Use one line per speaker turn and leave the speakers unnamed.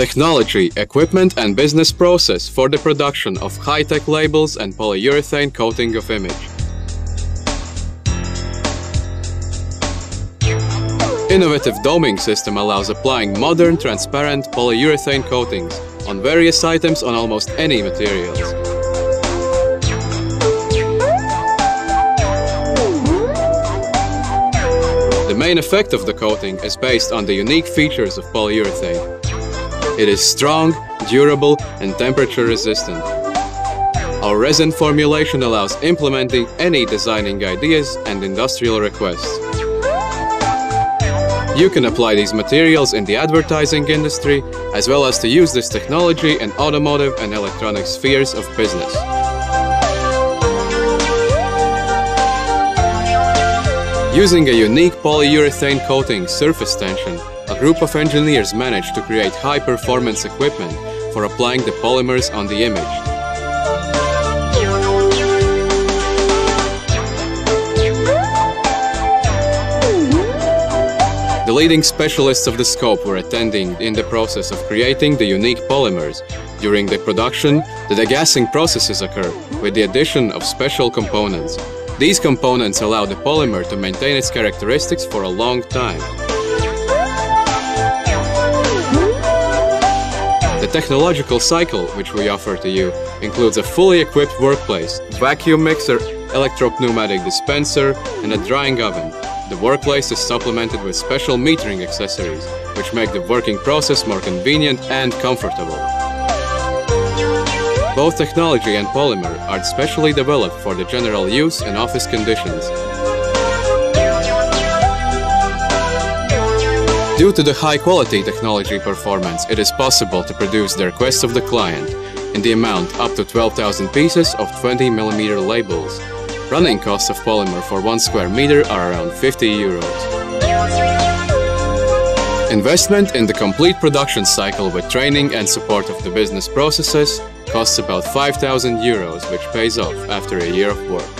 technology, equipment and business process for the production of high-tech labels and polyurethane coating of image. Innovative doming system allows applying modern transparent polyurethane coatings on various items on almost any materials. The main effect of the coating is based on the unique features of polyurethane. It is strong, durable and temperature resistant. Our resin formulation allows implementing any designing ideas and industrial requests. You can apply these materials in the advertising industry, as well as to use this technology in automotive and electronic spheres of business. Using a unique polyurethane coating surface tension, a group of engineers managed to create high-performance equipment for applying the polymers on the image. The leading specialists of the scope were attending in the process of creating the unique polymers. During the production, the degassing processes occur with the addition of special components. These components allow the polymer to maintain its characteristics for a long time. The technological cycle which we offer to you includes a fully equipped workplace, vacuum mixer, electropneumatic dispenser and a drying oven. The workplace is supplemented with special metering accessories, which make the working process more convenient and comfortable. Both technology and polymer are specially developed for the general use in office conditions. Due to the high-quality technology performance, it is possible to produce the requests of the client in the amount up to 12,000 pieces of 20mm labels. Running costs of polymer for 1 square meter are around 50 euros. Investment in the complete production cycle with training and support of the business processes costs about 5,000 euros, which pays off after a year of work.